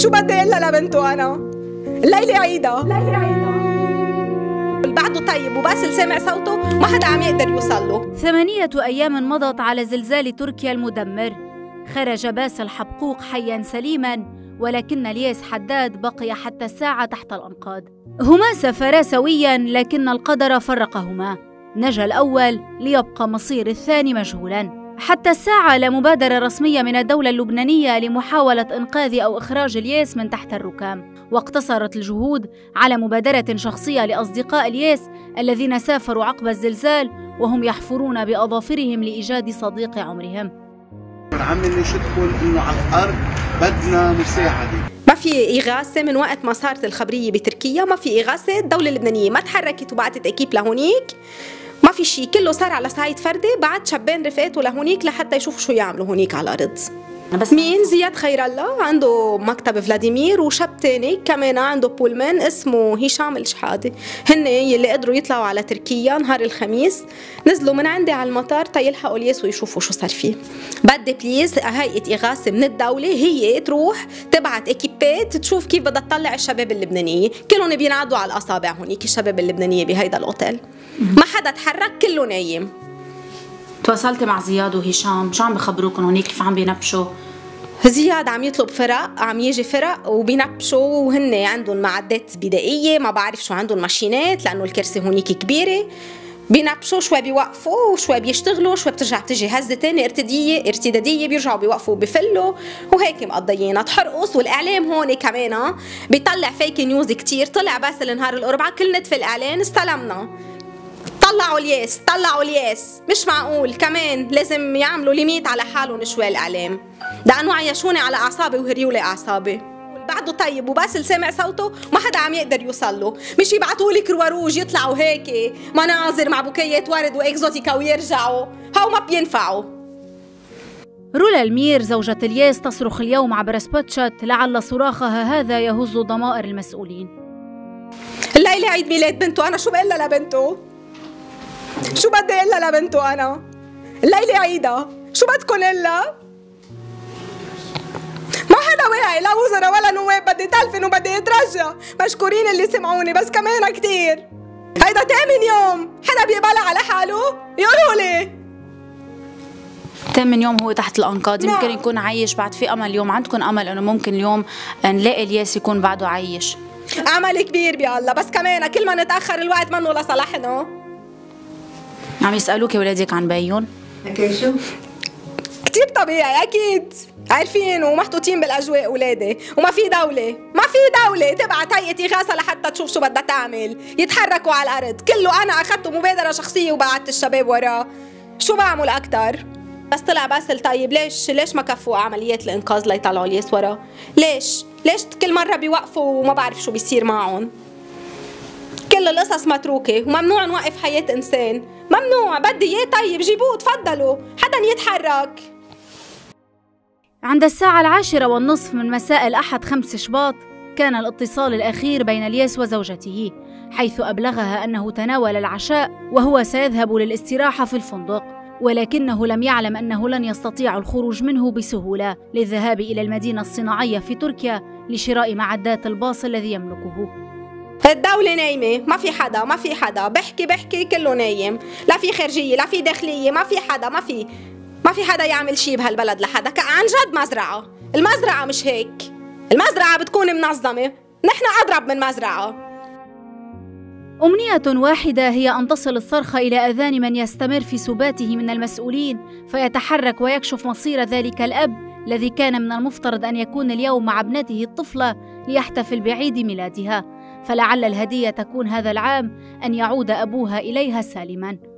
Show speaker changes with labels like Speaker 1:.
Speaker 1: شو بدي الا لبنته أنا. الليلة عيدها الليلة عيدها بعده طيب وباسل سامع صوته ما حدا عم يقدر يوصل له.
Speaker 2: ثمانية أيام مضت على زلزال تركيا المدمر. خرج باسل حبقوق حيا سليما ولكن الياس حداد بقي حتى الساعة تحت الأنقاض. هما سافرا سويا لكن القدر فرقهما. نجا الأول ليبقى مصير الثاني مجهولا. حتى الساعة لا مبادرة رسمية من الدولة اللبنانية لمحاولة إنقاذ أو إخراج الياس من تحت الركام. واقتصرت الجهود على مبادرة شخصية لأصدقاء الياس الذين سافروا عقب الزلزال وهم يحفرون بأظافرهم لإيجاد صديق عمرهم.
Speaker 3: عم نشدكم إنه على الأرض بدنا مساعده
Speaker 1: ما في إغاثة من وقت ما صارت الخبرية بتركيا ما في إغاثة الدولة اللبنانية ما تحركت وبعتت أكيب لهونيك. في شيء كله صار على صعيد فردي بعد شابين رفقاته لهونيك لحتى يشوفوا شو يعملوا هونيك على الأرض. بس مين؟ زياد خير الله عنده مكتب فلاديمير وشاب تاني كمان عنده بولمان اسمه هشام الشحادي هن يلي قدروا يطلعوا على تركيا نهار الخميس. نزلوا من عندي على المطار تيلحقوا الياس ويشوفوا شو صار فيه. بدي please هيئة إغاثة من الدولة هي تروح تبعت équipe ات تشوف كيف بدها تطلع الشباب اللبنانية. كلهم بينعدوا على الأصابع هونيك الشباب اللبنانية بهيدا الأوتيل. ما حدا تحرك كله نايم.
Speaker 4: تواصلتي مع زياد وهشام. شو عم بخبروكم هونيك؟ كيف عم بينبشوا؟
Speaker 1: زياد عم يطلب فرق عم يجي فرق وبينبشوا وهن عندهم معدات بدائية ما بعرف شو عندهم machine ات لأنه الكارثة هونيك كبيرة. بينبشوا شوي بيوقفوا وشوي بيشتغلوا شوي بترجع بتجي هزة تانية ارتدادية ارتدادية بيرجعوا بيوقفوا بفلوا وهيك مقضيينها. تحرقص والإعلام هون كمان بيطلع fake news كتير طلع بس النهار الأربعاء كل في الإعلان استلمنا. طلعوا الياس طلعوا الياس. مش معقول كمان لازم يعملوا limit على حالهم شوي الإعلام. لأنه عيشوني على أعصابي وهريوا لي أعصابي. بعده طيب وباسل سامع صوته ما حدا عم يقدر يوصل له. مش يبعتوا لي Croix Rouge يطلعوا هيك. مناظر مع بوكيات ورد و Exotica ويرجعوا. هاو ما بينفعوا.
Speaker 2: رولا المير زوجة الياس تصرخ اليوم عبر سبوتشات لعل صراخها هذا يهز ضمائر المسؤولين.
Speaker 1: الليلة عيد ميلاد بنته. أنا شو بقول لبنته؟ شو بدي إلا لبنته أنا؟ الليلة عيدها. شو بدكن إلا؟ ما حدا واعي لا وزراء ولا نواب. بدي تلفن وبدي يترجى. مشكورين اللي سمعوني بس كمان كتير. هيدا تأمن يوم؟ حدا بيقبلها على حاله؟ يقولوا لي.
Speaker 4: تأمن يوم هو تحت الأنقاض. يمكن يكون عايش بعد في أمل اليوم عندكم أمل إنه ممكن اليوم نلاقي الياس يكون بعده عايش.
Speaker 1: أمل كبير بالله بس كمان كل ما نتأخر الوقت منه لصالحنا.
Speaker 4: عم يسألوك ولادك عن بيون؟
Speaker 1: أكيد شو؟ كتير طبيعي أكيد. عارفين ومحطوطين بالأجواء اولادي وما في دولة ما في دولة تبعت هيئه اغاثه لحتى تشوف شو بدها تعمل. يتحركوا على الأرض. كله أنا أخذت مبادرة شخصية وبعثت الشباب وراه. شو بعمل أكثر بس طلع باسل طيب ليش ليش ما كفوا عمليات الإنقاذ ليطلعوا الياس ورا؟ ليش؟ ليش كل مرة بيوقفوا وما بعرف شو بيصير معهم؟ كل القصص متروكة. وممنوع نوقف حياة إنسان. ممنوع بدي إياه. طيب جيبوه تفضلوا. حدا يتحرك.
Speaker 2: عند الساعة العاشرة والنصف من مساء الأحد خمس شباط كان الاتصال الأخير بين الياس وزوجته حيث أبلغها أنه تناول العشاء وهو سيذهب للاستراحة في الفندق ولكنه لم يعلم أنه لن يستطيع الخروج منه بسهولة للذهاب إلى المدينة الصناعية في تركيا لشراء معدات الباص الذي يملكه.
Speaker 1: الدولة نايمة ما في حدا ما في حدا بحكي بحكي كله نايم لا في خارجية لا في داخلية ما في حدا ما في ما في حدا يعمل شي بهالبلد لحدا عن جد مزرعة. المزرعة مش هيك. المزرعة بتكون منظمة. نحن أضرب من مزرعة.
Speaker 2: أمنية واحدة هي أن تصل الصرخة إلى أذان من يستمر في سباته من المسؤولين فيتحرك ويكشف مصير ذلك الأب الذي كان من المفترض أن يكون اليوم مع ابنته الطفلة ليحتفل بعيد ميلادها. فلعل الهدية تكون هذا العام أن يعود أبوها إليها سالما.